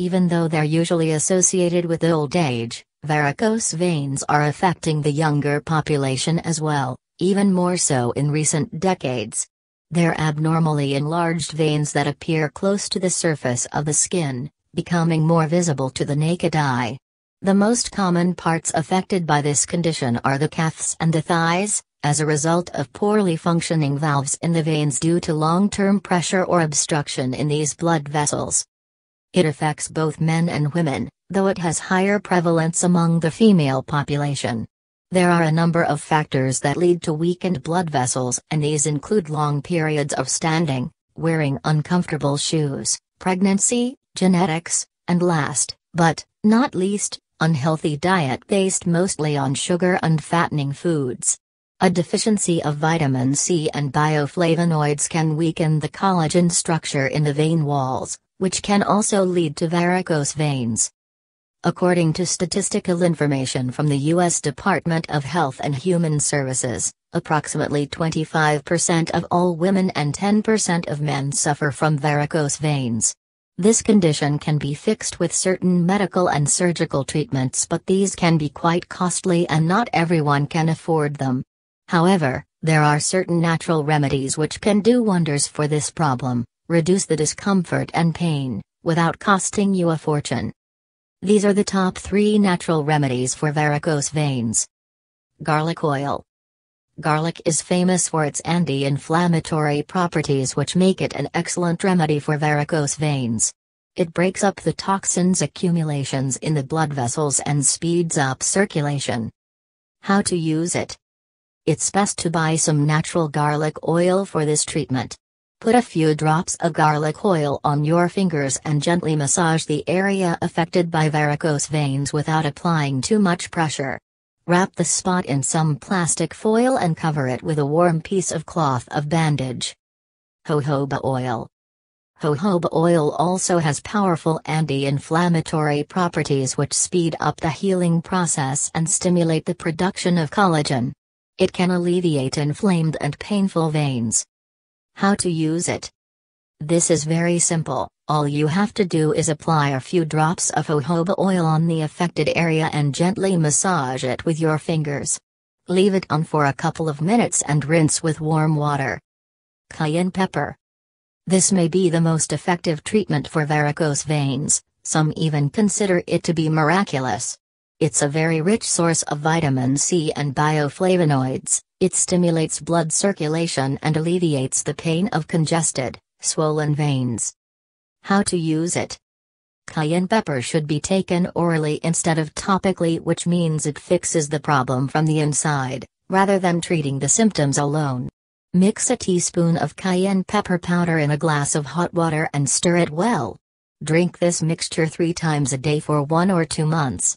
Even though they're usually associated with old age, varicose veins are affecting the younger population as well, even more so in recent decades. They're abnormally enlarged veins that appear close to the surface of the skin, becoming more visible to the naked eye. The most common parts affected by this condition are the calves and the thighs, as a result of poorly functioning valves in the veins due to long-term pressure or obstruction in these blood vessels. It affects both men and women, though it has higher prevalence among the female population. There are a number of factors that lead to weakened blood vessels and these include long periods of standing, wearing uncomfortable shoes, pregnancy, genetics, and last, but, not least, unhealthy diet based mostly on sugar and fattening foods. A deficiency of vitamin C and bioflavonoids can weaken the collagen structure in the vein walls, which can also lead to varicose veins. According to statistical information from the U.S. Department of Health and Human Services, approximately 25% of all women and 10% of men suffer from varicose veins. This condition can be fixed with certain medical and surgical treatments, but these can be quite costly and not everyone can afford them. However, there are certain natural remedies which can do wonders for this problem, reduce the discomfort and pain, without costing you a fortune. These are the top three natural remedies for varicose veins. Garlic oil. Garlic is famous for its anti-inflammatory properties which make it an excellent remedy for varicose veins. It breaks up the toxins accumulations in the blood vessels and speeds up circulation. How to use it? It's best to buy some natural garlic oil for this treatment. Put a few drops of garlic oil on your fingers and gently massage the area affected by varicose veins without applying too much pressure. Wrap the spot in some plastic foil and cover it with a warm piece of cloth of bandage. Jojoba oil. Jojoba oil also has powerful anti-inflammatory properties which speed up the healing process and stimulate the production of collagen. It can alleviate inflamed and painful veins. How to use it? This is very simple. All you have to do is apply a few drops of jojoba oil on the affected area and gently massage it with your fingers. Leave it on for a couple of minutes and rinse with warm water. Cayenne pepper. This may be the most effective treatment for varicose veins, some even consider it to be miraculous. It's a very rich source of vitamin C and bioflavonoids, it stimulates blood circulation and alleviates the pain of congested, swollen veins. How to use it. Cayenne pepper should be taken orally instead of topically, which means it fixes the problem from the inside, rather than treating the symptoms alone. Mix a teaspoon of cayenne pepper powder in a glass of hot water and stir it well. Drink this mixture three times a day for one or two months.